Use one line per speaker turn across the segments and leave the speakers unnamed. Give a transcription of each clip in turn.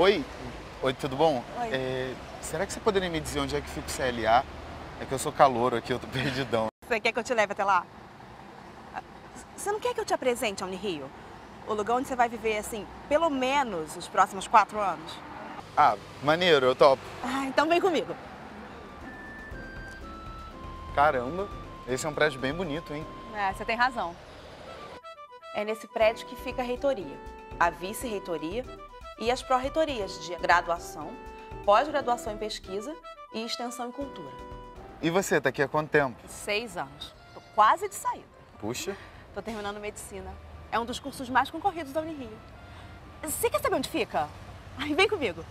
Oi, oi, tudo bom?
Oi.
É, será que você poderia me dizer onde é que fica o CLA? É que eu sou calouro aqui, eu tô perdidão.
Você quer que eu te leve até lá? Você não quer que eu te apresente a Unirio? O lugar onde você vai viver, assim, pelo menos os próximos quatro anos?
Ah, maneiro, eu topo.
Ah, então vem comigo.
Caramba, esse é um prédio bem bonito, hein?
É, você tem razão. É nesse prédio que fica a reitoria, a vice-reitoria e as pró-reitorias de graduação, pós-graduação em pesquisa e extensão em cultura.
E você, tá aqui há quanto tempo?
Seis anos. Tô quase de saída.
Puxa,
Tô terminando medicina. É um dos cursos mais concorridos da Unirio. Você quer saber onde fica? Ai, vem comigo.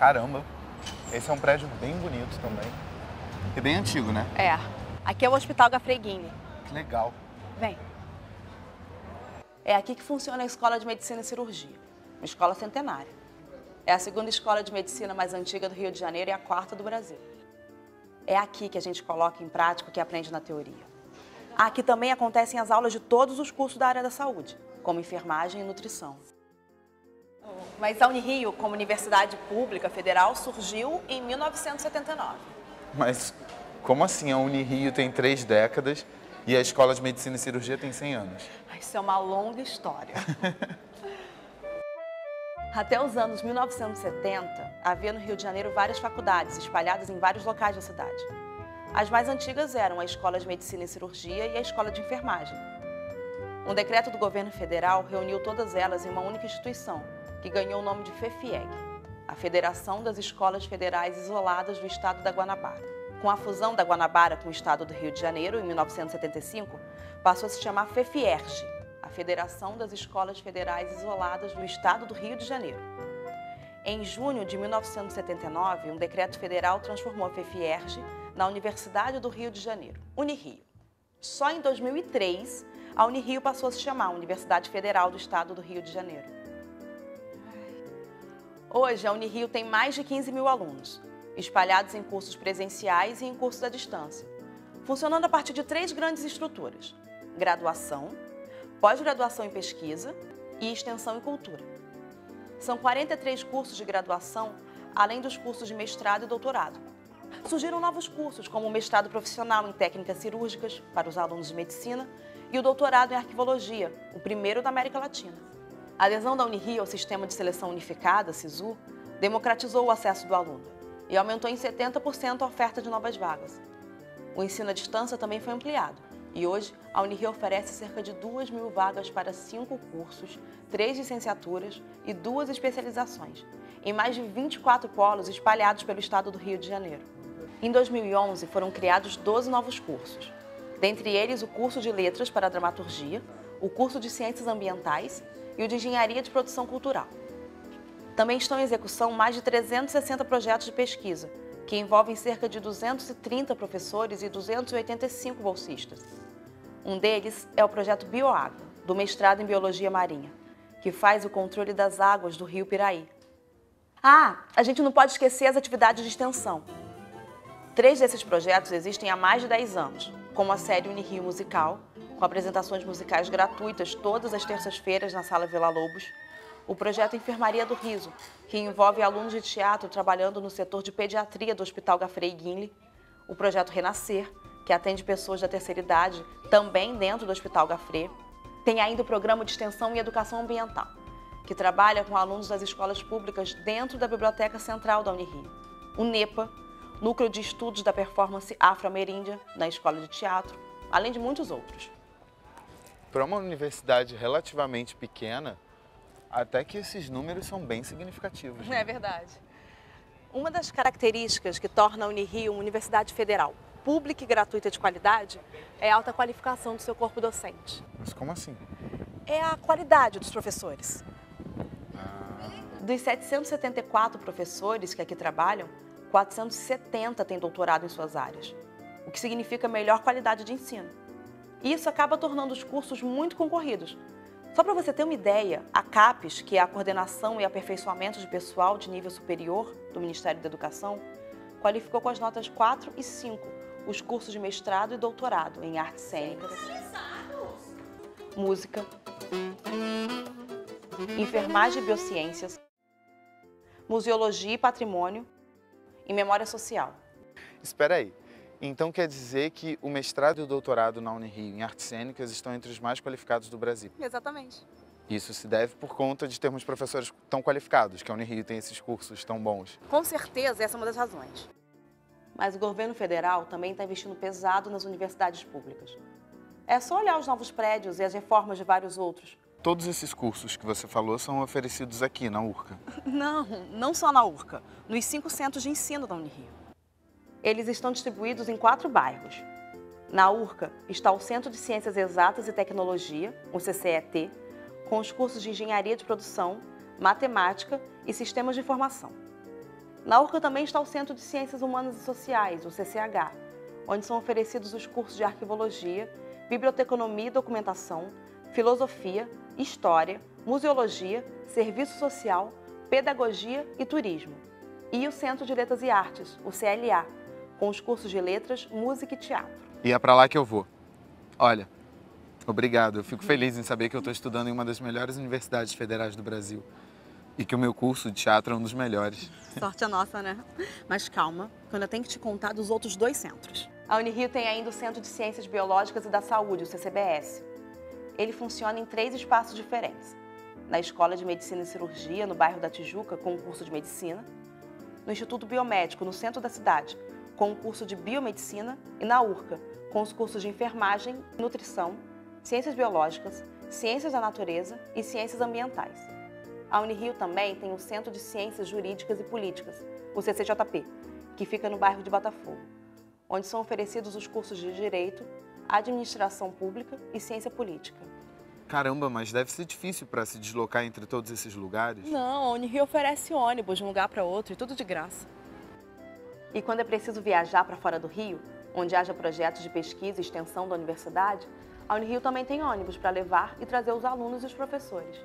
Caramba. Esse é um prédio bem bonito também. E bem antigo, né?
É. Aqui é o Hospital Gafreguini.
Que legal.
Vem. É aqui que funciona a Escola de Medicina e Cirurgia, uma escola centenária. É a segunda escola de medicina mais antiga do Rio de Janeiro e a quarta do Brasil. É aqui que a gente coloca em prática o que aprende na teoria. Aqui também acontecem as aulas de todos os cursos da área da saúde, como enfermagem e nutrição. Mas a Unirio, como universidade pública federal, surgiu em 1979.
Mas como assim a Unirio tem três décadas e a Escola de Medicina e Cirurgia tem 100 anos?
Isso é uma longa história. Até os anos 1970, havia no Rio de Janeiro várias faculdades espalhadas em vários locais da cidade. As mais antigas eram a Escola de Medicina e Cirurgia e a Escola de Enfermagem. Um decreto do governo federal reuniu todas elas em uma única instituição, que ganhou o nome de FEFIEG, a Federação das Escolas Federais Isoladas do Estado da Guanabara. Com a fusão da Guanabara com o Estado do Rio de Janeiro, em 1975, passou a se chamar FEFIERGE, a Federação das Escolas Federais Isoladas do Estado do Rio de Janeiro. Em junho de 1979, um decreto federal transformou a FEFIERGE na Universidade do Rio de Janeiro, Unirio. Só em 2003, a Unirio passou a se chamar Universidade Federal do Estado do Rio de Janeiro. Hoje, a Unirio tem mais de 15 mil alunos, espalhados em cursos presenciais e em cursos à distância, funcionando a partir de três grandes estruturas: graduação, pós-graduação em pesquisa e extensão em cultura. São 43 cursos de graduação, além dos cursos de mestrado e doutorado. Surgiram novos cursos, como o mestrado profissional em técnicas cirúrgicas para os alunos de medicina e o doutorado em arquivologia, o primeiro da América Latina. A adesão da Unirio ao Sistema de Seleção Unificada, SISU, democratizou o acesso do aluno e aumentou em 70% a oferta de novas vagas. O ensino à distância também foi ampliado e hoje a Unirio oferece cerca de 2 mil vagas para cinco cursos, três licenciaturas e duas especializações, em mais de 24 polos espalhados pelo estado do Rio de Janeiro. Em 2011 foram criados 12 novos cursos, dentre eles o curso de Letras para Dramaturgia, o curso de Ciências Ambientais e o de Engenharia de Produção Cultural. Também estão em execução mais de 360 projetos de pesquisa, que envolvem cerca de 230 professores e 285 bolsistas. Um deles é o projeto Bioágua, do mestrado em Biologia Marinha, que faz o controle das águas do rio Piraí. Ah, a gente não pode esquecer as atividades de extensão. Três desses projetos existem há mais de 10 anos, como a série Unirio Musical, com apresentações musicais gratuitas todas as terças-feiras na Sala Vila Lobos, o projeto Enfermaria do Riso, que envolve alunos de teatro trabalhando no setor de pediatria do Hospital Gafrey Guinle, o projeto Renascer, que atende pessoas da terceira idade, também dentro do Hospital Gafrey. Tem ainda o programa de extensão e educação ambiental, que trabalha com alunos das escolas públicas dentro da Biblioteca Central da Unirio. O NEPA, Núcleo de Estudos da Performance Afro-Ameríndia, na Escola de Teatro, além de muitos outros.
Para uma universidade relativamente pequena, até que esses números são bem significativos.
É verdade. Uma das características que torna a Unirio uma universidade federal, pública e gratuita de qualidade, é a alta qualificação do seu corpo docente.
Mas como assim?
É a qualidade dos professores. Dos 774 professores que aqui trabalham, 470 têm doutorado em suas áreas, o que significa melhor qualidade de ensino. E isso acaba tornando os cursos muito concorridos. Só para você ter uma ideia, a CAPES, que é a Coordenação e Aperfeiçoamento de Pessoal de Nível Superior do Ministério da Educação, qualificou com as notas 4 e 5 os cursos de mestrado e doutorado em artes cênicas, música, enfermagem e biociências, museologia e patrimônio e memória social.
Espera aí. Então quer dizer que o mestrado e o doutorado na Unirio em artes cênicas estão entre os mais qualificados do Brasil?
Exatamente.
Isso se deve por conta de termos professores tão qualificados, que a Unirio tem esses cursos tão bons.
Com certeza, essa é uma das razões. Mas o governo federal também está investindo pesado nas universidades públicas. É só olhar os novos prédios e as reformas de vários outros.
Todos esses cursos que você falou são oferecidos aqui na URCA?
Não, não só na URCA, nos cinco centros de ensino da Unirio. Eles estão distribuídos em quatro bairros. Na URCA está o Centro de Ciências Exatas e Tecnologia, o CCET, com os cursos de Engenharia de Produção, Matemática e Sistemas de Informação. Na URCA também está o Centro de Ciências Humanas e Sociais, o CCH, onde são oferecidos os cursos de Arquivologia, Biblioteconomia e Documentação, Filosofia, História, Museologia, Serviço Social, Pedagogia e Turismo. E o Centro de Letras e Artes, o CLA, com os cursos de Letras, Música e Teatro.
E é para lá que eu vou. Olha, obrigado. Eu fico feliz em saber que eu estou estudando em uma das melhores universidades federais do Brasil. E que o meu curso de teatro é um dos melhores.
Sorte a nossa, né? Mas calma, que eu ainda tenho que te contar dos outros dois centros. A Unirio tem ainda o Centro de Ciências Biológicas e da Saúde, o CCBS. Ele funciona em três espaços diferentes. Na Escola de Medicina e Cirurgia, no bairro da Tijuca, com o curso de Medicina. No Instituto Biomédico, no centro da cidade, com o curso de Biomedicina. E na URCA, com os cursos de Enfermagem, Nutrição, Ciências Biológicas, Ciências da Natureza e Ciências Ambientais. A Unirio também tem o Centro de Ciências Jurídicas e Políticas, o CCJP, que fica no bairro de Botafogo, onde são oferecidos os cursos de Direito, Administração Pública e Ciência Política.
Caramba, mas deve ser difícil para se deslocar entre todos esses lugares.
Não, a Unirio oferece ônibus de um lugar para outro e tudo de graça. E quando é preciso viajar para fora do Rio, onde haja projetos de pesquisa e extensão da universidade, a Unirio também tem ônibus para levar e trazer os alunos e os professores.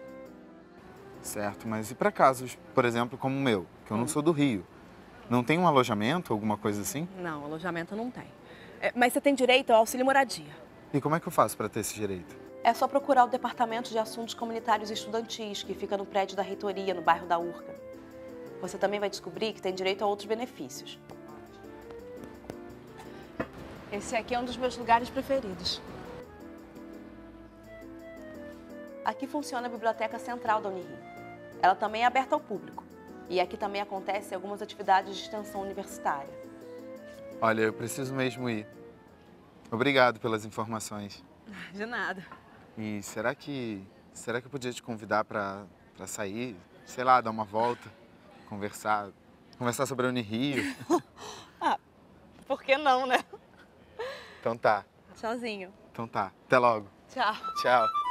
Certo, mas e para casos, por exemplo, como o meu, que eu não hum. sou do Rio? Não tem um alojamento, alguma coisa assim?
Não, alojamento não tem. É, mas você tem direito ao auxílio moradia.
E como é que eu faço para ter esse direito?
É só procurar o Departamento de Assuntos Comunitários e Estudantis, que fica no prédio da reitoria, no bairro da Urca. Você também vai descobrir que tem direito a outros benefícios. Esse aqui é um dos meus lugares preferidos. Aqui funciona a Biblioteca Central da Unirio. Ela também é aberta ao público. E aqui também acontecem algumas atividades de extensão universitária.
Olha, eu preciso mesmo ir. Obrigado pelas informações.
De nada.
E será que será que eu podia te convidar para sair, sei lá, dar uma volta, conversar, conversar sobre a Unirio?
ah, por que não, né?
Então tá.
Sozinho.
Então tá. Até logo.
Tchau.
Tchau.